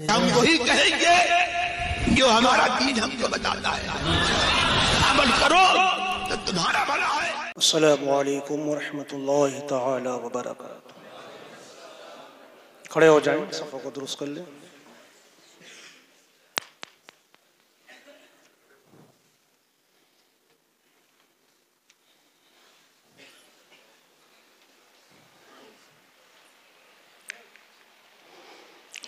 हम वही कहेंगे जो हमारा दीन हमको बताता है। अमल करो तो तुम्हारा भला है। असलकम वरहमल ताला वबरकत खड़े हो जाए, सफ़ा को दुरुस्त कर लें।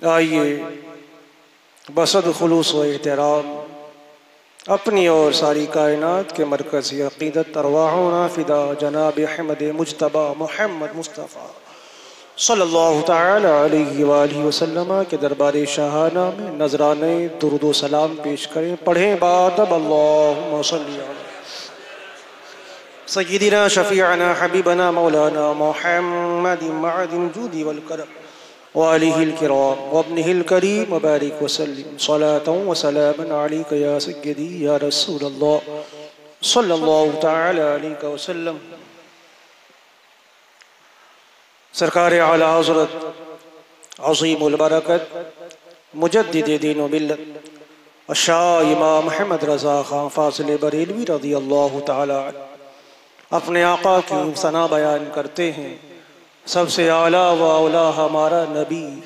आइए बसद खलूस व एहतराम अपनी और सारी कायनात के मरकज अक़ीदत तरवाहना फ़िदा जनाब अहमद मुशतबा मोहम्मद मुस्तफ़ा सल्लल्लाहु अलैहि वसल्लम के दरबार शाहाना में नजरान दुरुद सलाम पेश करें पढ़ें बाद अब अल्लाह अला सय्यदिना शफ़ीअना हबीबना मौलाना मोहम्मद मअदिन जूदी वल करम वालिहिल किराम वब्निहिल करीम वबारिक वसल्लिम सलातन व सलामन अलैका या सय्यदी या रसूल अल्लाह सल्लल्लाहु तआला अलैहि वसल्लम सरकार आला हज़रत अज़ीमुल बरकत मुजद्दिद दीन व मिल्लत शाह इमाम अहमद रज़ा खां फासिल बरेलवी रज़ी अल्लाह तआला अपने आका की सना बयान करते हैं। सबसे आला व अला हमारा नबी,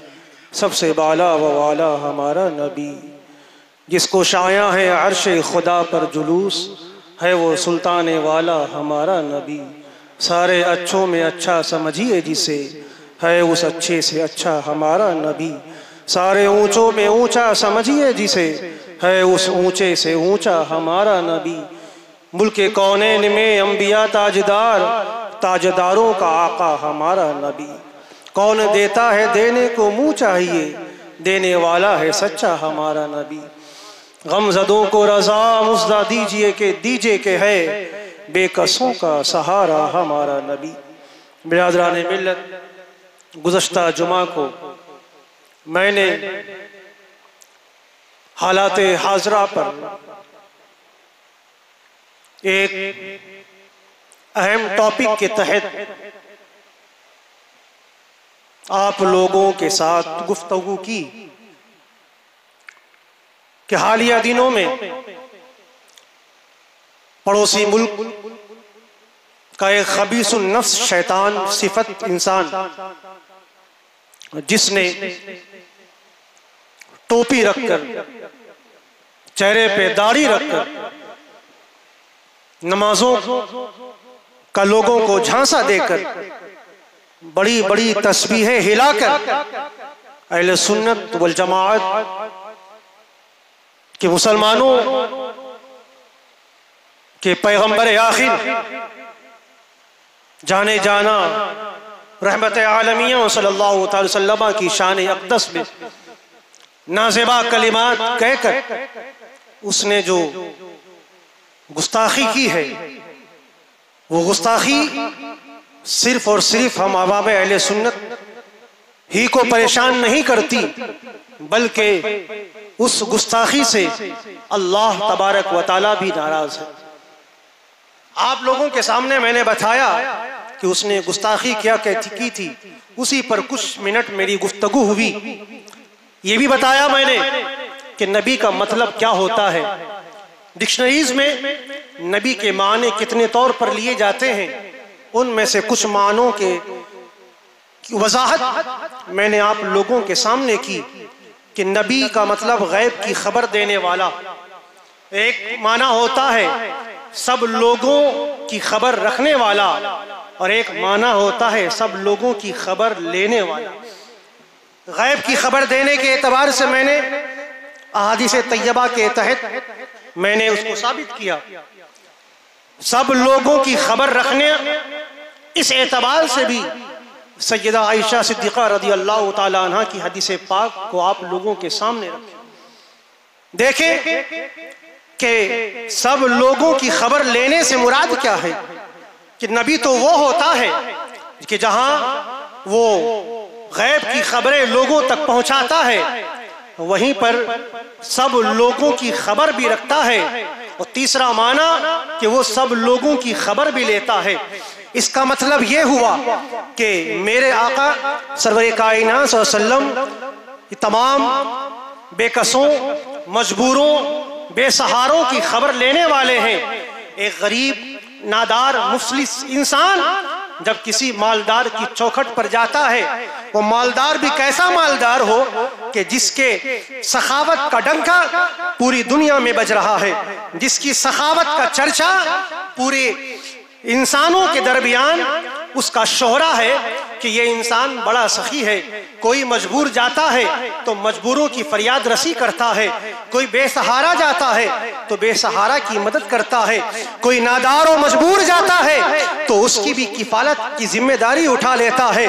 सबसे बाला व वाला हमारा नबी। जिसको शाया है अरश खुदा पर जुलूस, है वो सुल्तान वाला हमारा नबी। सारे अच्छों में अच्छा समझिए जिसे, है उस अच्छे से अच्छा हमारा नबी। सारे ऊंचों में ऊँचा समझिए जिसे, है उस ऊँचे से ऊँचा हमारा नबी। मुल्क कौन में अम्बिया ताजदार? ताजदारों का आका हमारा नबी। कौन देता है देने को मुँह चाहिए? देने वाला है सच्चा हमारा नबी। गमजदों को रजा मुजदा दीजिए के दीजिए के है। बेकसों का सहारा हमारा नबी। बिरादरा ने मिलत गुजश्ता जुमा को मैंने हालात हाजरा पर एक अहम टॉपिक के तहत आप लोगों के साथ गुफ्तगु की कि हालिया दिनों में पड़ोसी मुल्क का एक खबीस नफ्स शैतान सिफत इंसान जिसने टोपी रखकर, चेहरे पे दाढ़ी रखकर नमाजों का लोगों को झांसा देकर बड़ी बड़ी तस्बीहें हिलाकर अहले सुन्नत वल जमात के मुसलमानों के पैगंबर आखिर जाने जाना रहमत आलमिया सल्लल्लाहु अलैहि वसल्लम की शान अकदस में नाजेबा कलिमात कहकर उसने जो गुस्ताखी की है। वो गुस्ताखी सिर्फ़ और सिर्फ़ हम अबाब अहले सुन्नत ही को परेशान नहीं करती, बल्कि उस गुस्ताखी से अल्लाह तबारक व ताला भी नाराज़ है। आप लोगों के सामने मैंने बताया कि उसने गुस्ताखी क्या कहती की थी। उसी पर कुछ मिनट मेरी गुफ्तगु हुई। ये भी बताया मैंने कि नबी का मतलब क्या होता है। डिक्शनरीज में नबी के माने कितने तौर पर लिए जाते हैं, उनमें से कुछ मानों के वजाहत मैंने आप लोगों के सामने की कि नबी का मतलब गैब की खबर देने वाला। एक माना होता है, सब लोगों की खबर रखने वाला और एक माना होता है, सब लोगों की खबर लेने वाला। गैब की खबर देने के एतबार से मैंने अहादिस तैयबा के तहत मैंने उसको साबित किया। सब लोगों की खबर रखने इस एतबार से भी सैदा आयशा सिद्दीक़ा रदी अल्लाह तला की हदीस पाक को आप लोगों के सामने रखें। देखें कि सब लोगों की खबर लेने से मुराद क्या है? कि नबी तो वो होता है कि जहाँ वो गैब की खबरें लोगों तक पहुंचाता है वहीं पर सब लोगों की खबर भी रखता है। और तीसरा माना कि वो सब लोगों की खबर भी लेता है। इसका मतलब ये हुआ कि मेरे आका, सरवर कायनात तमाम बेकसों, मजबूरों, बेसहारों की खबर लेने वाले हैं। एक गरीब, नादार, मुफलिस इंसान जब किसी मालदार की चौखट पर जाता है, वो मालदार भी कैसा मालदार हो कि जिसके सखावत का डंका पूरी दुनिया में बज रहा है, जिसकी सखावत का चर्चा पूरे इंसानों के दरमियान उसका शोहरा है कि ये इंसान बड़ा सखी है, कोई मजबूर जाता है तो मजबूरों की फरियाद रसी करता है, कोई बेसहारा जाता है तो बेसहारा की मदद करता है, कोई नादार और मजबूर जाता है तो उसकी भी किफालत की ज़िम्मेदारी उठा लेता है।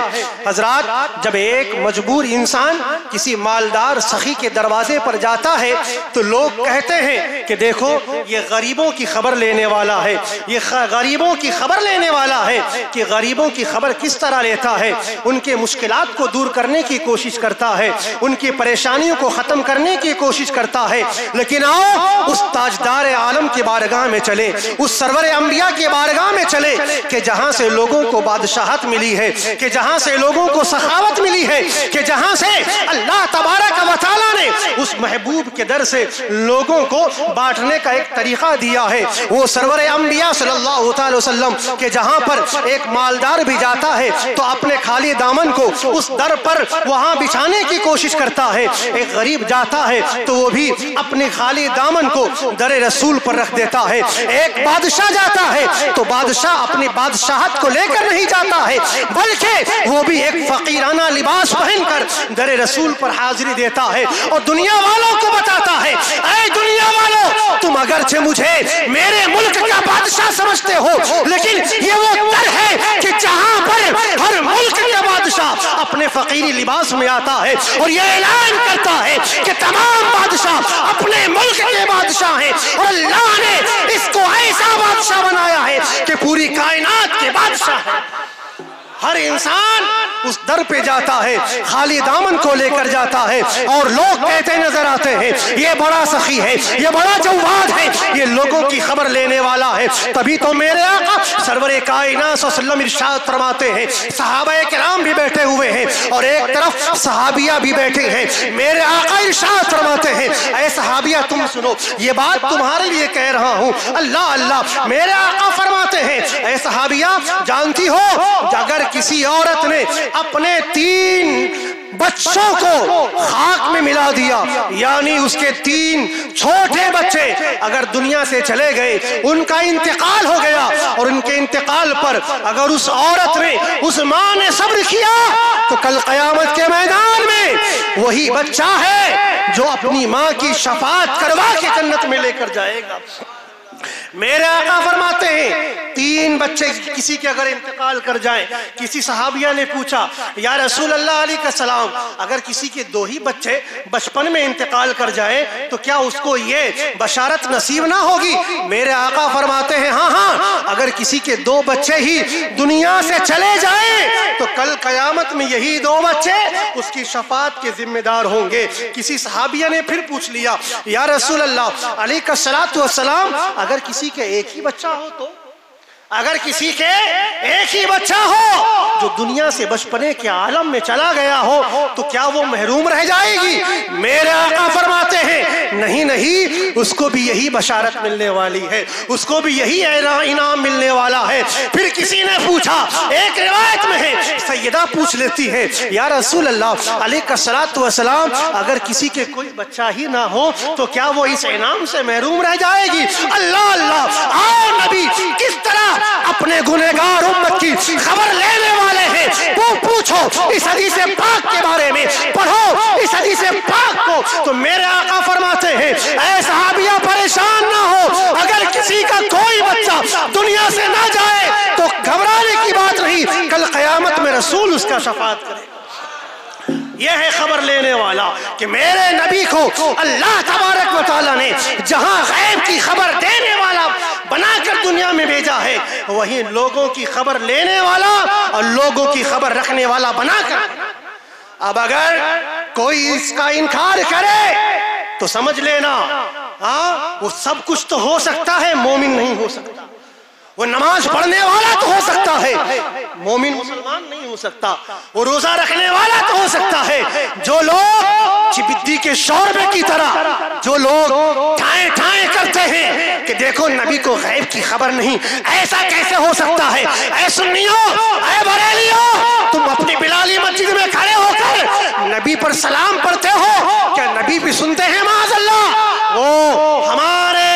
हजरात, जब एक मजबूर इंसान किसी मालदार सखी के दरवाजे पर जाता है तो लोग कहते हैं कि देखो, ये गरीबों की खबर लेने वाला है, ये गरीबों की खबर लेने वाला है कि गरीबों की खबर किस तरह लेता है, उनके मुश्किल को दूर करने की कोशिश करता है, उनकी परेशानियों को ख़त्म करने की कोशिश करता है। लेकिन आओ, उस ताजदार आलम के बारगाह में चले, उस सरवर अम्बिया के बारगाह में चले कि जहाँ से लोगों को बादशाहत मिली है, कि जहाँ से लोगों को सखावत मिली है, कि जहाँ से अल्लाह तबारक वाली ने उस महबूब के दर से लोगों को बांटने का एक तरीका दिया है। वो सरवर अम्बिया अलैहि वसल्लम, के जहाँ पर एक मालदार भी जाता है तो अपने खाली दामन को उस दर पर वहाँ बिछाने की कोशिश करता है। एक गरीब जाता है तो वो भी अपने खाली दामन को दर रसूल पर रख देता है। एक बादशाह जाता है तो बादशाह अपनी बादशाहत को लेकर नहीं जाता है, बल्कि वो भी एक फकीराना लिबास पहनकर दर रसूल पर हाजिरी देता है और दुनिया वालों को बताता है, ऐ दुनिया वालों, तुम अगरचे मुझे मेरे मुल्क का बादशाह समझते हो लेकिन ये वो दर है कि जहाँ पर हर मुल्क का बादशाह अपने फकीरी लिबास में आता है और ये ऐलान करता है कि तमाम बादशाह अपने मुल्क के बादशाह हैं और अल्लाह ने इसको ऐसा बादशाह बनाया है कि पूरी कायनात के बादशाह है। हर इंसान उस दर पे जाता है, खाली दामन को लेकर जाता है और लोग कहते नज़र आते हैं, ये बड़ा सखी है, ये बड़ा जवाद है, ये लोगों की खबर लेने वाला है। तभी तो मेरे आका सरवर इरशाद फरमाते हैं, सहाबा कराम भी बैठे हुए हैं और एक तरफ़ सहाबिया भी बैठे हैं। मेरे आका इर्शाद फरमाते हैं, ऐ सहाबिया, तुम सुनो, ये बात तुम्हारे लिए कह रहा हूँ, अल्लाह अल्लाह। मेरे आका फरमाते हैं, ऐ सहाबिया, जानती हो अगर किसी औरत ने अपने तीन बच्चों को खाक में मिला दिया। यानी उसके तीन छोटे बच्चे अगर दुनिया से चले गए, उनका इंतकाल हो गया और उनके इंतकाल पर अगर उस औरत ने उस माँ ने सब्र किया तो कल कयामत के मैदान में वही बच्चा है जो अपनी माँ की शफात करवा के जन्नत में लेकर जाएगा। मेरे आका फरमाते हैं, तीन बच्चे किसी के अगर इंतकाल कर जाए, किसी सहाबिया ने पूछा, या रसूल अल्लाह अली का सलाम, अगर किसी के दो ही बच्चे बचपन में इंतकाल कर जाए तो क्या उसको ये बशारत नसीब ना होगी? मेरे आका फरमाते हैं हाँ हाँ अगर किसी के दो बच्चे ही दुनिया से चले जाए तो कल कयामत में यही दो बच्चे उसकी शफात के जिम्मेदार होंगे। किसी सहाबिया ने फिर पूछ लिया, या रसूल अल्लाह अली का सलाम अगर किसी के एक ही बच्चा हो तो? अगर किसी के एक ही बच्चा हो, जो दुनिया से बचपने के आलम में चला गया हो तो क्या वो महरूम रह जाएगी? मेरे आका फरमाते हैं, नहीं नहीं, उसको भी यही बशारत मिलने वाली है, उसको भी यही इनाम मिलने वाला है। फिर किसी ने पूछा, एक है पूछ लेती है, या रसूल अल्लाह सलाम अगर किसी के कोई बच्चा ही ना हो तो क्या वो इस इनाम से महरूम रह जाएगी? अल्लाह अल्लाह नबी, किस तरह अपने गुनेगार उम्मत की खबर लेने वाले हैं? वो पूछो, इस हदीस पाक के बारे में, पढ़ो, इस हदीस पाक को तो मेरे आका फरमाते हैं ऐसा परेशान ना हो, अगर किसी का कोई बच्चा दुनिया से ना जाए तो घबराने की बात नहीं कल कयामत में रसूल उसका शफात करे यह है खबर लेने वाला कि मेरे नबी को अल्लाह तबारक वाली ने जहाँ गैब की खबर देने वाला बनाकर दुनिया में भेजा है वहीं लोगों की खबर लेने वाला और लोगों की खबर रखने वाला बनाकर अब अगर कोई इसका इनकार करे तो समझ लेना हाँ वो सब कुछ तो हो सकता है मोमिन नहीं हो सकता वो नमाज़ पढ़ने वाला तो हो है मोमिन मुसलमान नहीं हो सकता। वो रोजा रखने वाला तो हो सकता है। जो लोग चिबिद्दी के शौरबे की तरह, जो लोग ठाए ठाए करते हैं कि देखो नबी को गैब की खबर नहीं, ऐसा कैसे हो सकता है? तुम अपनी बिलाली मस्जिद में खड़े होकर नबी पर सलाम पढ़ते हो, क्या नबी भी सुनते हैं माजल्ला वो हमारे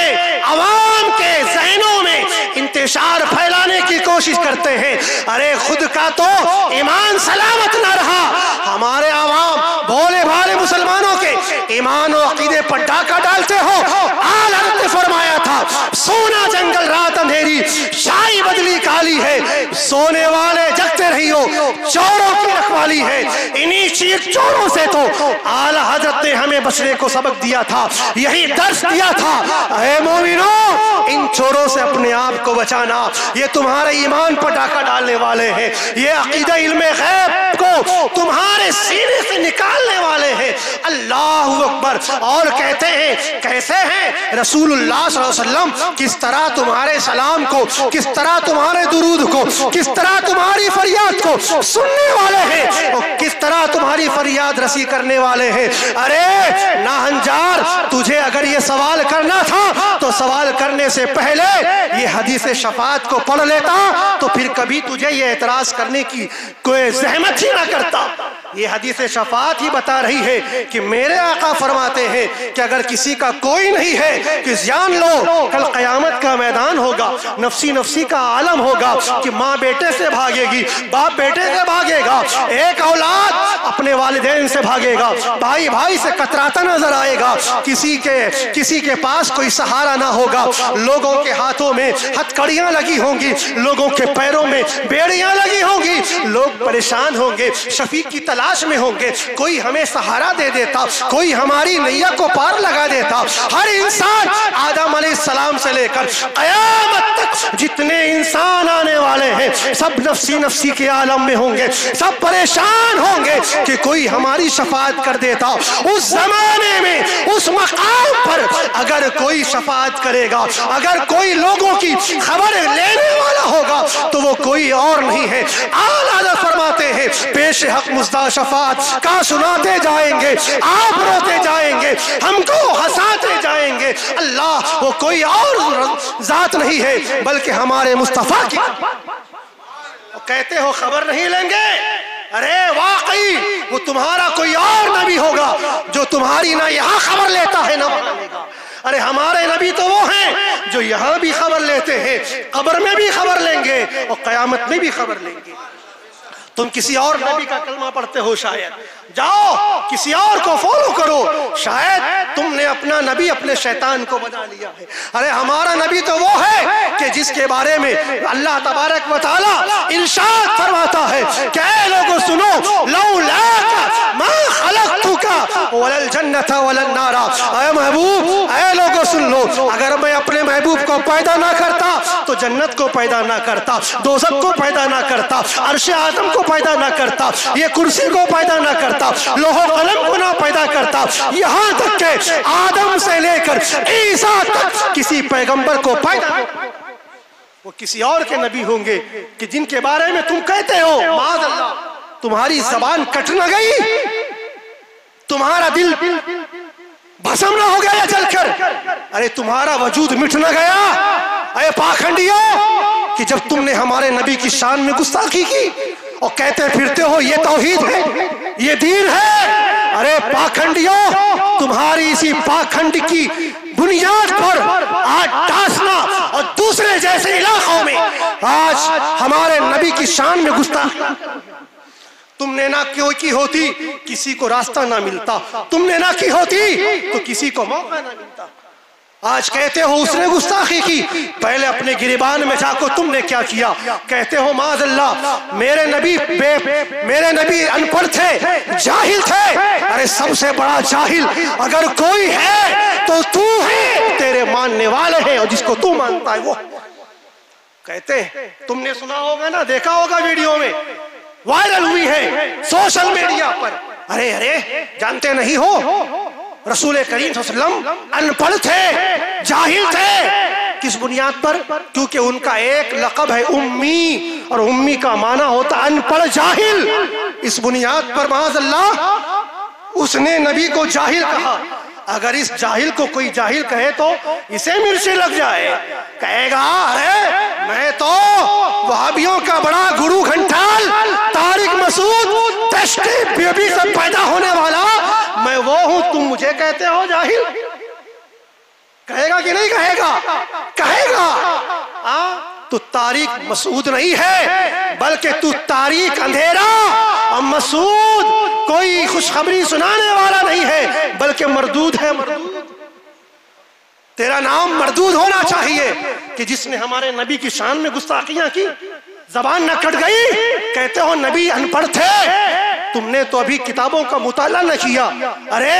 जहनों इंतज़ार फैलाने की कोशिश करते हैं। अरे, खुद का तो ईमान सलामत ना रहा। हमारे आवाम भोले भाले मुसलमानों के ईमान और अकीदे पर डाका डालते हो। आल ने फरमाया था, सोना जंगल रात अंधेरी, शाही बदली काली है। सोने वाले जगते रही हो, चोरों की रखवाली है। इन्हीं चीज़ चोरों से तो आला हज़रत ने हमें बचने को सबक दिया था, यही दर्श दिया था। अरे मोमिनो, इन चोरों से अपने आप को बचाना। ये तुम्हारे ईमान पर डाका डालने वाले हैं। ये अकीदा इल्म गैब को तुम्हारे सीने से निकालने वाले हैं। अल्लाह अकबर। और कहते हैं, कैसे हैं? रसूलुल्लाह किस तरह तुम्हारे सलाम को, किस तरह तुम्हारे दुरूद को, किस तरह तुम्हारी फरियाद को सुनने वाले हैं और किस तरह तुम्हारी फरियाद रसी करने वाले हैं। अरे, नाहंजार, तुझे अगर ये सवाल करना था तो सवाल करने से पहले ये हदीस शफात को पढ़ लेता तो फिर कभी तुझे ये एतराज़ करने की कोई जहमत ही ना करता ये हदीस शफात ही बता रही है कि मेरे आका फरमाते हैं कि अगर किसी का कोई नहीं है कि जान लो, कल कयामत का मैदान होगा, नफसी नफसी का आलम होगा कि माँ बेटे से भागेगी, बाप बेटे से भागेगा, एक औलाद अपने वालदेन से भागेगा, भाई भाई से कतराता नज़र आएगा, किसी के किसी के पास कोई सहारा ना होगा, लोगों के हाथों में हथकड़ियाँ लगी होंगी, लोगों के पैरों में बेड़ियाँ लगी होंगी, लोग परेशान होंगे, शफीक की तलाश तलाश में होंगे। कोई हमें सहारा दे देता, कोई हमारी नैया को पार लगा देता। हर इंसान आदम सलाम से लेकर कयामत तक जितने इंसान आने वाले हैं, सब नफसी नफसी के आलम में होंगे। सब परेशान होंगे कि कोई हमारी शफात कर देता। उस जमाने में, उस मकाम पर अगर कोई शफात करेगा, अगर कोई लोगों की खबर लेने वाला होगा तो वो कोई और नहीं है। आला फरमाते हैं पेश हक मुस्ता शफात का सुनाते जाएँगे, आप रोते जाएँगे, हमको हंसाते जाएँगे। अल्लाह, वो कोई और जात नहीं है, बल्कि हमारे मुस्तफ़ा की। कहते हो, खबर नहीं लेंगे? अरे, वाकई, वो तुम्हारा कोई और नबी होगा, जो तुम्हारी ना यहाँ खबर लेता है, ना अरे, हमारे नबी तो वो हैं, जो यहाँ भी खबर लेते हैं, कब्र में भी खबर लेंगे, और कयामत में भी खबर लेंगे। तुम किसी और नबी का कलमा पढ़ते हो शायद। जाओ, किसी और को फॉलो करो। शायद तुमने अपना नबी अपने शैतान को बना लिया है। अरे, हमारा नबी तो वो है कि जिसके बारे में अल्लाह तबारक वाला इरशाद फरमाता है क्या लोगों, सुनो महबूब लोगों, सुन लो, अगर मैं अपने महबूब को पैदा ना करता तो जन्नत को पैदा ना करता दोजक को पैदा ना करता अर्श आदम को पैदा ना करता, ये कुर्सी को पैदा ना करता करता, लोहो कलम को ना पैदा करता, यहाँ तक के आदम से लेकर ईसा तक किसी पैगंबर को पैदा वो किसी और के नबी होंगे कि जिनके बारे में तुम कहते हो तुम्हारी जबान कट न गई, तुम्हारा दिल भसम ना हो गया जलकर। अरे तुम्हारा वजूद मिट ना गया। अरे पाखंडियों, कि जब तुमने हमारे नबी की शान में गुस्ताखी की और कहते फिरते हो, ये तौहीद है ये दीन है। अरे पाखंडियों, तुम्हारी इसी पाखंड की बुनियाद पर आज टासना और दूसरे जैसे इलाकों में आज हमारे नबी की शान में गुस्ताखी तुमने ना क्यों की होती, किसी को रास्ता ना मिलता। तुमने ना की होती तो किसी को मौका ना मिलता। आज कहते हो उसने गुस्ताखी की। पहले अपने गिरिबान में जाकर तुमने क्या किया? कहते हो माजल्ला मेरे नबी बे मेरे नबी अनपढ़ थे, जाहिल थे। अरे सबसे बड़ा जाहिल अगर कोई है तो तू है। तेरे मानने वाले हैं और जिसको तू मानता है, वो कहते तुमने सुना होगा ना, देखा होगा वीडियो में? वायरल हुई है सोशल मीडिया पर। अरे अरे, जानते नहीं हो? रसूल करीम अनपढ़ थे, जाहिल थे। किस बुनियाद पर? क्योंकि उनका एक लकब है उम्मी, और उम्मी का माना होता अनपढ़ जाहिल। इस बुनियाद पर माज अल्लाह उसने नबी को जाहिल कहा। अगर इस जाहिल को कोई जाहिल कहे तो इसे मिर्ची लग जाए। कहेगा, अरे, मैं तो वहाबियों का बड़ा गुरु घंटाल, तारिक मसूद बेबी से पैदा होने वाला मैं वो हूँ, तुम मुझे कहते हो, जाहिल। कहेगा कि नहीं कहेगा? कहेगा। आ? तू तारीख मसूद नहीं है, बल्कि तू तारीख अंधेरा। और मसूद कोई खुशखबरी सुनाने वाला नहीं है, बल्कि मरदूद है। मरदूद तेरा नाम मरदूद होना चाहिए कि जिसने हमारे नबी की शान में गुस्ताखियाँ की। जबान न कट गई, कहते हो नबी अनपढ़ थे। तुमने तो अभी किताबों का मुताला न किया। अरे,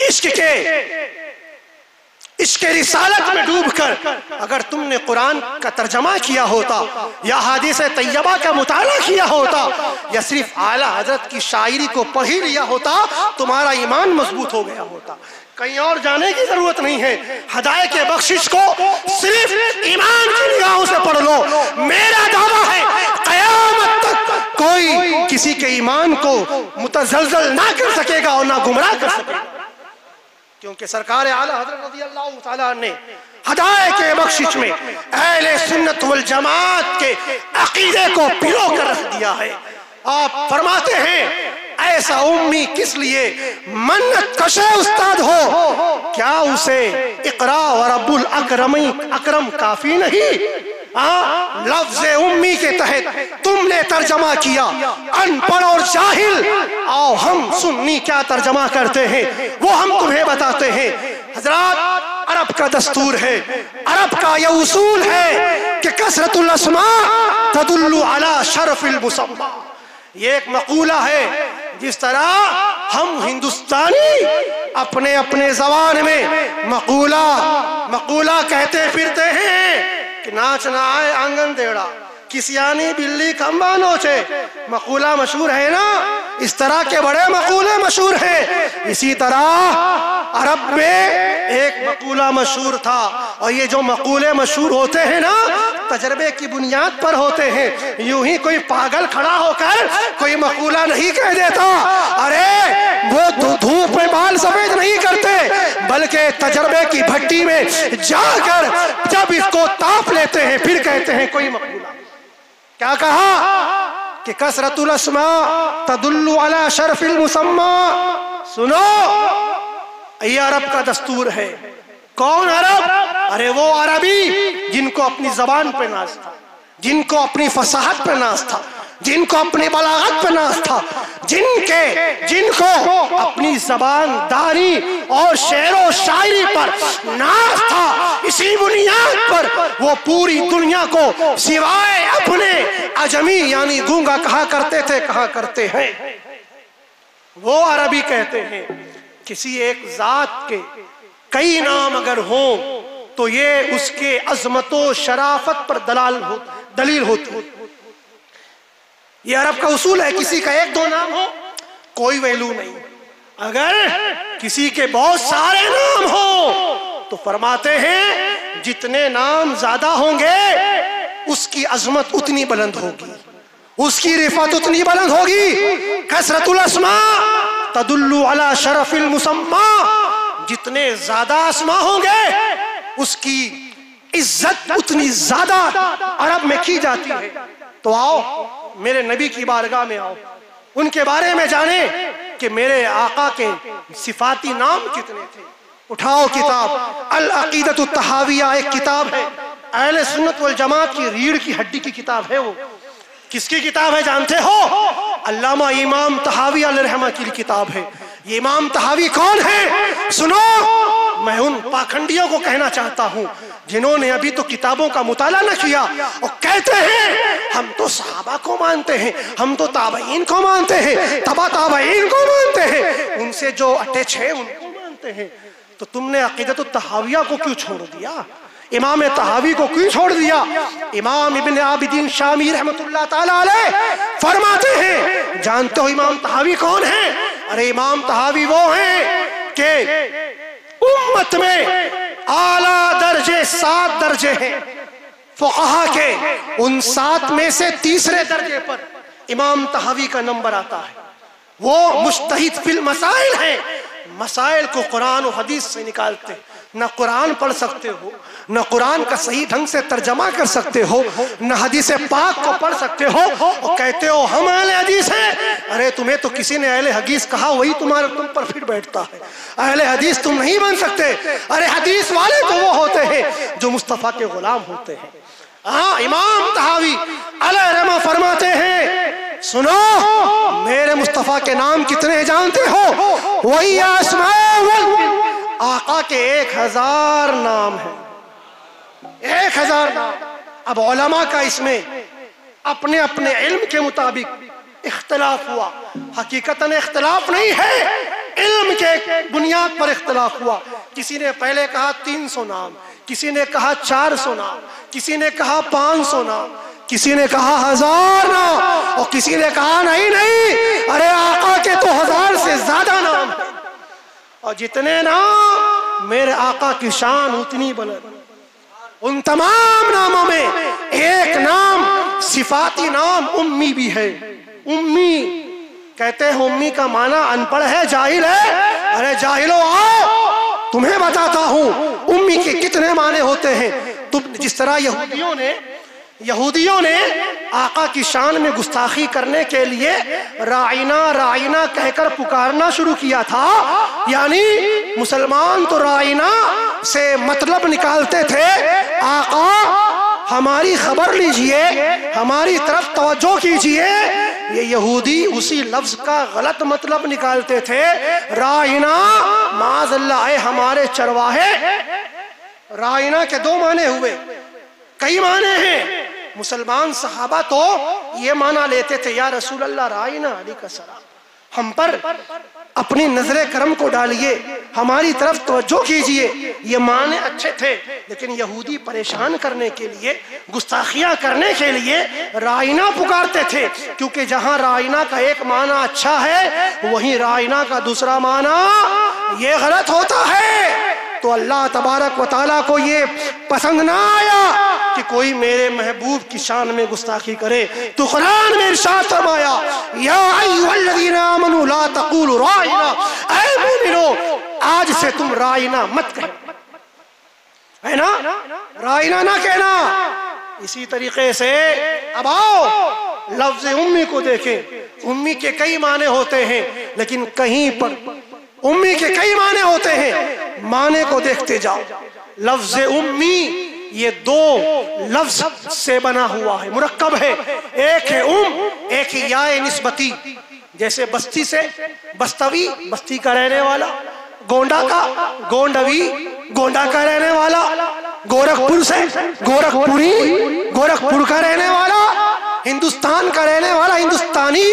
इश्क के इसके रिसालत में डूबकर अगर तुमने कुरान का तर्जमा किया होता या हादिस तैयबा का मुताला किया होता या सिर्फ़ आला हज़रत की शायरी को पढ़ ही लिया होता, तुम्हारा ईमान मज़बूत हो गया होता। कहीं और जाने की ज़रूरत नहीं है। हदाय के बख्शिश को सिर्फ़ ईमान की निगाहों से पढ़ लो। मेरा दावा है, कयामत कोई किसी के ईमान को मुतजलजल ना कर सकेगा और ना गुमराह कर सकेगा। क्योंकि सरकार आला हज़रत रज़ी अल्लाह ने हदाय के बख्शिश में अहले सुन्नत वल जमात के अकीदे को पिरो कर रख दिया है। आप फरमाते हैं, ऐसा उम्मी किस लिए मन्नत कशे उस्ताद हो? क्या उसे इकरा और अबुल अकरमी अकरम काफ़ी नहीं? लफ्ज उम्मी के तहत तुमने तर्जमा किया। अनपढ़ और जाहिल। आओ, हम सुन्नी क्या तर्जमा करते हैं? वो हम तुम्हें बताते हैं। हजरात, अरब का दस्तूर है। अरब का यह उसूल है कि कसरतुल असमा तदुल्लु अला शरफिल मुसम्मा। ये एक मकूला है, जिस तरह हम हिंदुस्तानी अपने अपने जबान में मकूला मकूला कहते फिरते हैं। कि नाच ना आए आँगन देड़ा किसियानी बिल्ली खम्बा नोचे मकूला मशहूर है ना? इस तरह के बड़े मकूले मशहूर हैं। इसी तरह अरब में एक मकूला मशहूर था। और ये जो मकूले मशहूर होते हैं ना, तजर्बे की बुनियाद पर होते हैं। यूँ ही कोई पागल खड़ा होकर कोई मकूला नहीं कह देता। अरे, वो धूप में बाल सफ़ेद नहीं करते, बल्कि तजर्बे की भट्टी में जाकर जब इसको ताप लेते हैं, फिर कहते हैं कोई मकूला। क्या कहा? कि कसरतुल असमा तदुल्लु अला शरफिल मुसम्मा। सुनो, ये अरब का दस्तूर है। कौन अरब? अरे वो अरबी जिनको अपनी जबान पे नाज था, जिनको अपनी फसाहत पे नाज था। जिनको अपने बलागत पर नाज था, जिनके, जिनको अपनी जबान दारी और शेर शायरी पर नाज था, इसी बुनियाद पर वो पूरी दुनिया को सिवाय अपने अजमी यानी गूँगा कहा करते थे, कहा करते हैं। वो अरबी कहते हैं, किसी एक जात के कई नाम अगर हो तो ये उसके अजमतो शराफत पर दलाल हो, दलील होती ये अरब का उसूल है, किसी का एक दो नाम हो, कोई वैल्यू नहीं। अगर किसी के बहुत सारे नाम हो तो फरमाते हैं, जितने नाम ज़्यादा होंगे, उसकी अजमत उतनी बुलंद होगी। उसकी रिफत उतनी बुलंद होगी। कसरतुल अस्मा तदुल्लु अला शरफिल मुसम्मा। जितने ज़्यादा आसमा होंगे, उसकी इज़्ज़त उतनी ज़्यादा अरब में की जाती है। तो आओ, मेरे नबी की बारगाह में आओ। उनके बारे में जाने कि मेरे आका के सिफाती नाम कितने थे। उठाओ किताब। अल अकीदत तहाविया एक किताब है। अहले सुन्नत वल जमात की रीढ़ की हड्डी की किताब है वो। किसकी किताब है जानते हो? अल्लामा इमाम तहावी रहमा की किताब है। ये इमाम तहावी कौन है? सुनो, मैं उन पाखंडियों को कहना चाहता हूँ। जिन्होंने अभी तो किताबों का मुताला न किया और कहते हैं, हम तो साहबा को मानते हैं, हम तो ताबईन को मानते हैं, तबा ताबईन को मानते हैं, उनसे जो अटैच है उनको मानते हैं। तो तुमने अकीदत तहाविया को क्यों छोड़ दिया? इमाम तहावी को क्यों छोड़ दिया? इमाम इबन आबिदीन शामी रहमतुल्लाह ताला फरमाते हैं, जानते हो इमाम तहावी कौन है? अरे इमाम तहावी वो हैं कि उम्मत में आला दर्जे, सात दर्जे हैं। फुकाहा के उन सात में से तीसरे दर्जे पर इमाम तहावी का नंबर आता है। वो मुश्तहिद फिल मसाइल है। मसाइल को कुरान और हदीस से निकालते न कुरान पढ़ सकते हो, न कुरान का सही ढंग से तर्जमा कर सकते हो, न हदीस पाक को पढ़ सकते हो, और कहते हो, हम अहले हदीस हैं। अरे, तुम्हें तो किसी ने अहले हदीस कहा, वही तुम्हारे तुम पर फिर बैठता है। अहले हदीस तुम नहीं बन सकते। अरे, हदीस वाले तो वो होते हैं जो मुस्तफ़ा के गुलाम होते हैं। हाँ इमाम तहावी रमा फरमाते हैं, सुनो, मेरे मुस्तफ़ा के नाम कितने जानते हो? वही आसमान आका के एक हज़ार नाम है। एक हज़ार नाम। अब ओलमा का इसमें अपने अपने इल्म के मुताबिक इख्तलाफ हुआ। हकीकतन इख्तलाफ नहीं है, इल्म के बुनियाद पर इख्तलाफ हुआ। किसी ने पहले कहा तीन सौ नाम, किसी ने कहा चार सौ नाम, किसी ने कहा पाँच सौ नाम, किसी ने कहा हज़ार नाम और किसी ने कहा नहीं नहीं। अरे आका के तो हज़ार से ज़्यादा नाम और जितने नाम मेरे आका की शान उतनी बुलंद उन तमाम नामों में एक नाम, सिफाती नाम उम्मी भी है। उम्मी, कहते हैं उम्मी का माना अनपढ़ है, जाहिल है। अरे जाहिलो, आओ, तुम्हें बताता हूँ, उम्मी के कितने माने होते हैं। तुम जिस तरह यहूदियों ने यहूदियों ने आका की शान में गुस्ताखी करने के लिए राइना राइना कहकर पुकारना शुरू किया था। यानी मुसलमान तो राइना से मतलब निकालते थे, आका, हमारी खबर लीजिए, हमारी तरफ़ तवज्जो कीजिए। ये यहूदी उसी लफ्ज का गलत मतलब निकालते थे। राइना माजल्ला हमारे चरवाहे। राइना के दो माने हुए। कई माने हैं। मुसलमान सहाबा तो ये माना लेते थे, या रसूल अल्लाह अली का सरा। हम पर अपनी नज़र करम को डालिए, हमारी तरफ़ तवज्जो कीजिए। ये माने अच्छे थे, लेकिन यहूदी परेशान करने के लिए, गुस्ताखियाँ करने के लिए रायना पुकारते थे, क्योंकि जहाँ रायना का एक माना अच्छा है, वहीं रायना का दूसरा माना ये गलत होता है। तो अल्लाह तबारक व को ये पसंद ना आया कि कोई मेरे महबूब की शान में गुस्ताखी करे तो कुरान में इरशाद फरमाया आज से तुम राइना मत कहो। है ना? राइना ना कहना। इसी तरीके से अब आओ, लफ्ज उम्मी को देखें। उम्मी के कई माने होते हैं, लेकिन कहीं पर उम्मी के कई माने होते हैं। माने को देखते जाओ। लफ्ज उम्मी, ये दो लफ्ज से बना हुआ है, मुरक्कब है। एक है उम, एक है या निस्बती। जैसे बस्ती से बस्तवी, बस्ती का रहने वाला। गोंडा का, गोंडवी, गोंडा का रहने वाला। गोरखपुर से गोरखपुरी, गोरखपुर का रहने वाला। हिंदुस्तान का रहने वाला, हिंदुस्तानी।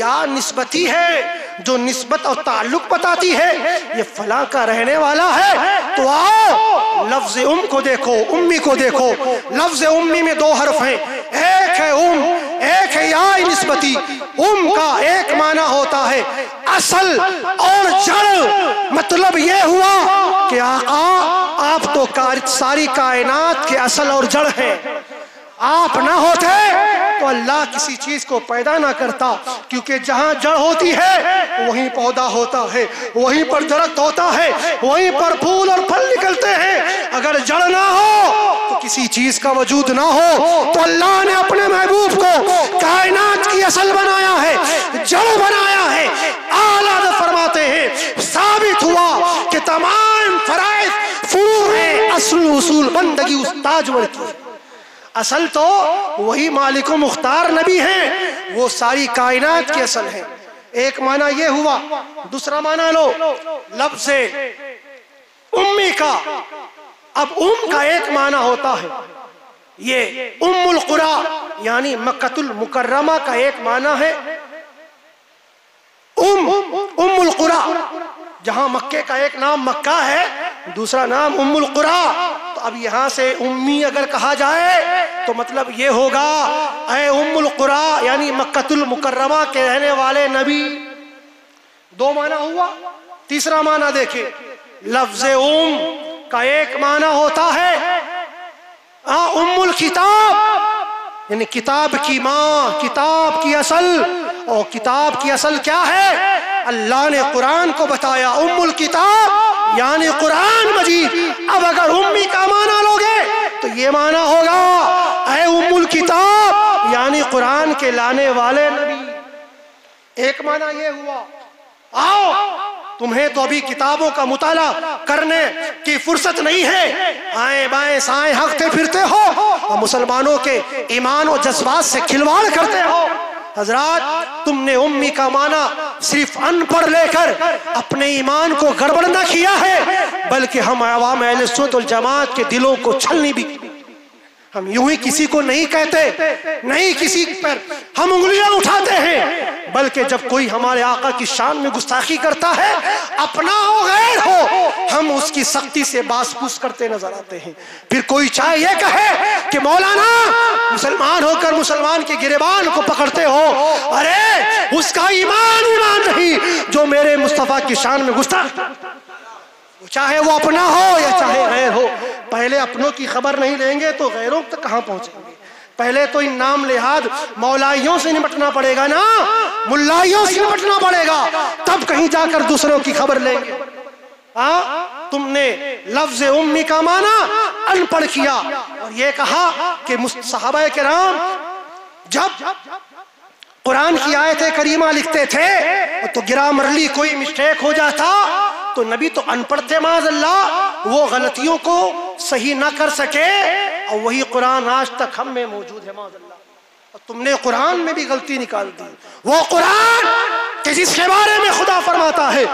या निस्बती है। जो निस्बत और ताल्लुक बताती है, ये फला का रहने वाला है। तो आओ, लफ्ज उम को देखो, उम्मी को देखो। लफ्ज उम्मी में दो हर्फ हैं। एक है उम, एक है या निस्बती। उम का एक माना होता है, असल और जड़। मतलब ये हुआ कि आका, आप तो कार- सारी कायनात के असल और जड़ हैं। आप ना होते तो अल्लाह किसी चीज़ को पैदा ना करता क्योंकि जहाँ जड़ होती है वहीं पौधा होता है वहीं पर दरख्त होता है वहीं पर फूल और फल निकलते हैं अगर जड़ ना हो तो किसी चीज़ का वजूद ना हो तो अल्लाह ने अपने महबूब को कायनात की असल बनाया है जड़ बनाया है आला फरमाते हैं साबित हुआ कि तमाम फराइज फुरू है असल उसूल बंदगी उस ताजवर की। असल तो वही मालिक मुख्तार नबी हैं। वो सारी कायनात की असल है। एक माना ये हुआ, दूसरा माना लो, लफ्ज। से उम्मी का। अब उम का एक माना होता है। ये उम्मुल कुरा, यानी मक्कतुल मुकर्रमा का एक माना है। उम, उम्मुल कुरा, जहाँ मक्के का एक नाम मक्का है, दूसरा नाम उम्मुल कुरा। अब यहाँ से उम्मी अगर कहा जाए तो मतलब ये होगा अय उम्मुल कुरा यानी मक्कतुल मुकर्रमा के रहने वाले नबी। दो माना हुआ, तीसरा माना देखे लफ्ज उम का एक माना होता है हाँ उम्मुल किताब यानी किताब की माँ, किताब की असल, और किताब की असल क्या है? अल्लाह ने कुरान को बताया, उम्मुल किताब। यानी कुरान मजीद। अब अगर उम्मी का माना लोगे तो ये माना होगा अय उम्मुल किताब यानी कुरान के लाने वाले नबी। एक माना ये हुआ, आओ, तुम्हें तो अभी किताबों का मुताला करने की फुर्सत नहीं है। आए बाएँ साएँ हकते फिरते हो, और मुसलमानों के ईमान और जज्बात से खिलवाड़ करते हो। हज़रत, तुमने उम्मी का माना सिर्फ़ अनपढ़ लेकर अपने ईमान को गड़बड़ ना किया है, बल्कि हम आवाम जमात के दिलों को छलनी भी हम यूँ ही किसी को नहीं कहते, नहीं किसी पर हम उंगलियाँ उठाते हैं, बल्कि जब कोई हमारे आका की शान में गुस्ताखी करता है, अपना हो, गैर हो, हम उसकी सख्ती से बासपूस करते नज़र आते हैं। फिर कोई चाहे ये कहे कि, मौलाना, मुसलमान होकर मुसलमान के गिरेबान को पकड़ते हो। अरे, उसका ईमान ईमान नहीं, जो मेरे मुस्तफ़ा की शान में गुस्ताख चाहे वो अपना हो या चाहे गैर हो। पहले अपनों की खबर नहीं लेंगे तो गैरों तक कहाँ पहुँचेंगे? पहले तो इन नाम लिहाज मौलाइयों से निपटना पड़ेगा ना? मुलाइयों से निपटना पड़ेगा। तब कहीं जाकर दूसरों की खबर लेंगे। हाँ? तुमने लफ्ज उम्मी का माना, अनपढ़ किया। और ये कहा कि साहबा के राम जब कुरान की आयतें करीमा लिखते थे तो ग्रामरली कोई मिस्टेक हो जाता तो नबी तो अनपढ़ थे माज अल्लाह वो गलतियों को सही ना कर सके। और वही कुरान आज तक हम में मौजूद है माज अल्लाह और तुमने कुरान में भी गलती निकाल दी। वो कुरान जिसके बारे में खुदा फरमाता है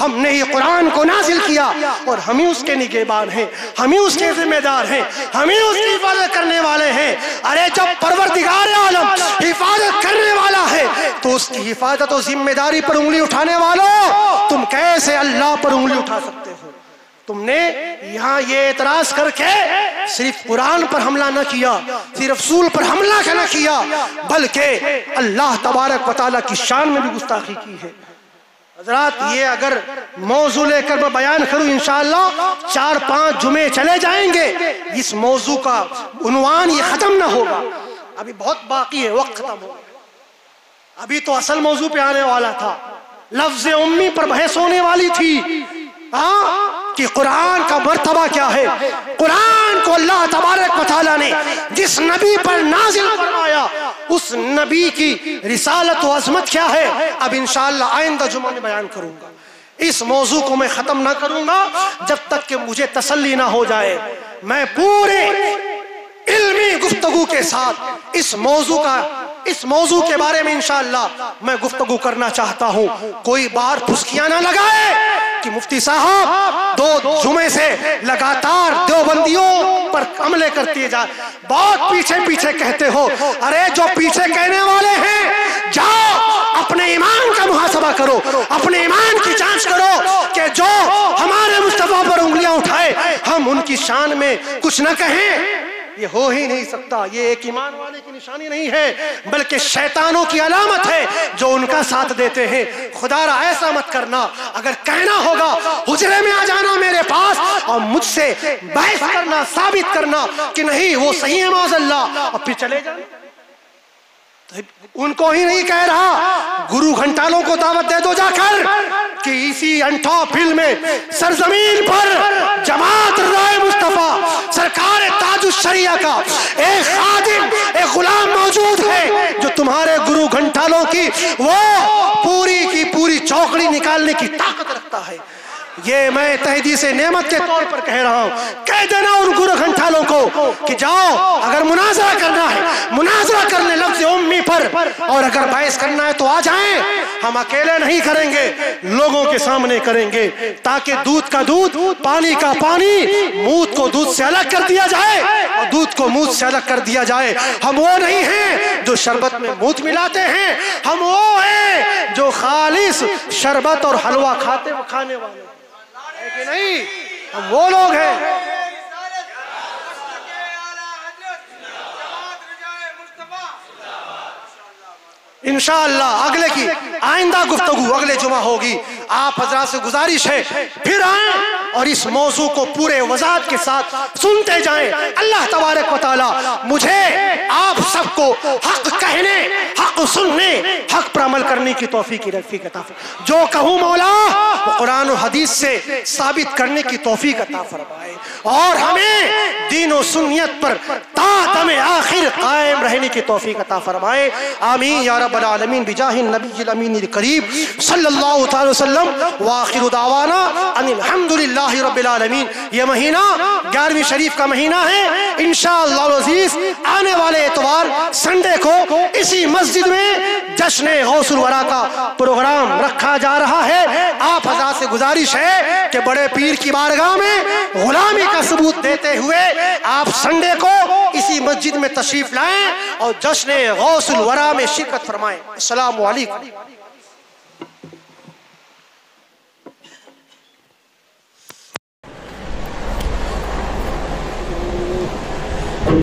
हमने ये कुरान को नाजिल किया, और हम ही उसके निगेबान हैं, हम ही उसके जिम्मेदार हैं, हम ही उसकी हिफाजत करने वाले हैं। अरे जब परवरदिगार आलम हिफाजत करने वाला है तो उसकी हिफाजत और ज़िम्मेदारी पर उंगली उठाने वालों, तुम कैसे अल्लाह पर उंगली उठा सकते हो? तुमने यहाँ ये एतराज़ करके सिर्फ़ कुरान पर हमला न किया, सिर्फ़ रसूल पर हमला न किया, बल्कि अल्लाह तबारक वाली की शान में भी गुस्ताखी की है। हजरात, ये अगर मौजू लेकर मैं बयान करूँ इंशाल्लाह चार पाँच जुमे चले जाएँगे, इस मौजू का उनवान ये खत्म ना होगा। अभी बहुत बाकी है, वक्त खत्म होगा अभी तो असल मौजू पे आने वाला था। लफ्ज उम्मी पर बहस होने वाली थी। हाँ? कि कुरान का मर्तबा क्या है? कुरान को अल्लाह तबारक वाली ने जिस नबी पर नाजिल फरमाया, उस नबी की रिसालत अजमत क्या है? अब इंशाल्लाह आइंदा जुमा में बयान करूँगा। इस मौजू को मैं खत्म ना करूँगा जब तक कि मुझे तसल्ली ना हो जाए। मैं पूरे इल्मी गुफ्तगु के साथ इस मौजू का इस मौजू के बारे में इंशाल्लाह मैं गुफ्तगु करना चाहता हूँ। कोई बार फुसकियाँ ना लगाए कि मुफ्ती साहब, दो जुमे से लगातार देवबंदियों पर हमले करते जा बहुत पीछे पीछे कहते हो। अरे, जो पीछे कहने वाले हैं, जाओ, अपने ईमान का मुहासबा करो। अपने ईमान की जाँच करो कि जो हमारे मुस्तफ़ा पर उंगलियाँ उठाए, हम उनकी शान में कुछ न कहें। ये हो ही नहीं सकता। ये एक ईमान वाले की निशानी नहीं है, बल्कि शैतानों की अलामत है जो उनका साथ देते हैं। खुदा रहा ऐसा मत करना। अगर कहना होगा, हुजरे में आ जाना मेरे पास और मुझसे बहस करना, साबित करना कि नहीं, वो सही है माजल्ला और फिर चले जाए उनको ही नहीं कह रहा। गुरु घंटालों को दावत दे दो जाकर कि इसी अंठा फ़िल्म में सरजमीन पर जमात राय मुस्तफ़ा, सरकार ताजुशरिया का एक खादिम, एक गुलाम मौजूद है जो तुम्हारे गुरु घंटालों की वो पूरी की पूरी चौकड़ी निकालने की ताकत रखता है। ये मैं तहदी से नेमत के तौर पर कह रहा हूँ। कह देना उन गुरु घंटालों को कि जाओ, अगर मुनाजरा करना है, मुनाजरा करने लफ्ज उम्मी पर, और अगर बहस करना है तो आ जाएँ। हम अकेले नहीं करेंगे, लोगों के सामने करेंगे, ताकि दूध का दूध, पानी का पानी, मूत को दूध से अलग कर दिया जाए, और दूध को मूत से अलग कर दिया जाए। हम वो नहीं हैं जो शरबत में मूत मिलाते हैं। हम वो हैं जो खालिश शरबत और हलवा खाते खाने वाले कि नहीं हम वो लोग हैं। इंशाला अगले की आइंदा गुफ्तगु अगले जुमा होगी। आप हजरा से गुजारिश है, फिर आए और इस मौजू को पूरे वजात के साथ सुनते जाएँ। अल्लाह तबारक मुझे, आप सबको हक कहने हक सुनने, हक पर अमल करने की तोहफी की रफी का जो कहूँ मौला, वो कुरान और हदीस से साबित करने की तोहफी का फरमाए। और हमें दीन और सुनियत पर तादम आखिर कायम रहने की तोहफी का फरमाए। आमीन, या रब्बल आलमीन बिजाहिन नबी अमीन करीब सल्लल्लाहु अलैहि वसल्लम। वाखिर दावाना अनिल रब्बिल आलमीन। ये महीना 11वीं शरीफ का महीना है। इंशाअल्लाह आने वाले एतवार संडे को इसी मस्जिद में जश्न गौसुल वरा का प्रोग्राम रखा जा रहा है। आप हज़ार से गुजारिश है कि बड़े पीर की बारगाह में गुलामी का सबूत देते हुए आप संडे को इसी मस्जिद में तशरीफ़ लाएँ और जश्न गौसुल वरा में शिरकत फरमाएँ। वालेकुम